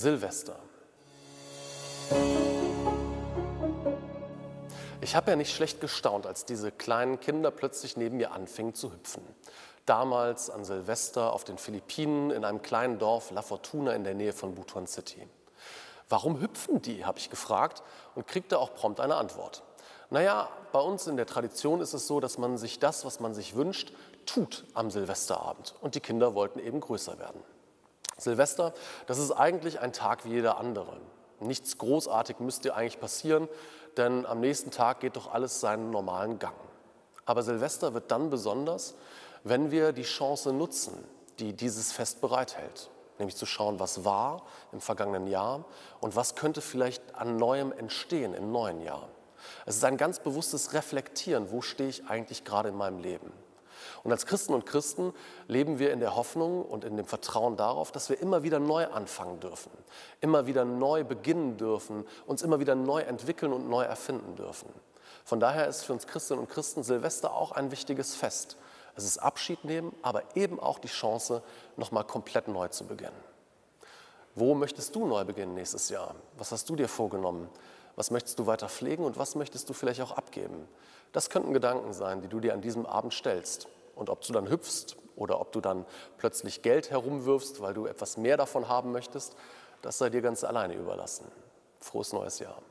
Silvester. Ich habe ja nicht schlecht gestaunt, als diese kleinen Kinder plötzlich neben mir anfingen zu hüpfen. Damals an Silvester auf den Philippinen in einem kleinen Dorf La Fortuna in der Nähe von Butuan City. Warum hüpfen die, habe ich gefragt und kriegte auch prompt eine Antwort. Naja, bei uns in der Tradition ist es so, dass man sich das, was man sich wünscht, tut am Silvesterabend. Und die Kinder wollten eben größer werden. Silvester, das ist eigentlich ein Tag wie jeder andere. Nichts großartig müsste eigentlich passieren, denn am nächsten Tag geht doch alles seinen normalen Gang. Aber Silvester wird dann besonders, wenn wir die Chance nutzen, die dieses Fest bereithält. Nämlich zu schauen, was war im vergangenen Jahr und was könnte vielleicht an Neuem entstehen im neuen Jahr. Es ist ein ganz bewusstes Reflektieren, wo stehe ich eigentlich gerade in meinem Leben. Und als Christen und Christen leben wir in der Hoffnung und in dem Vertrauen darauf, dass wir immer wieder neu anfangen dürfen, immer wieder neu beginnen dürfen, uns immer wieder neu entwickeln und neu erfinden dürfen. Von daher ist für uns Christinnen und Christen Silvester auch ein wichtiges Fest. Es ist Abschied nehmen, aber eben auch die Chance, nochmal komplett neu zu beginnen. Wo möchtest du neu beginnen nächstes Jahr? Was hast du dir vorgenommen? Was möchtest du weiter pflegen und was möchtest du vielleicht auch abgeben? Das könnten Gedanken sein, die du dir an diesem Abend stellst. Und ob du dann hüpfst oder ob du dann plötzlich Geld herumwirfst, weil du etwas mehr davon haben möchtest, das sei dir ganz alleine überlassen. Frohes neues Jahr.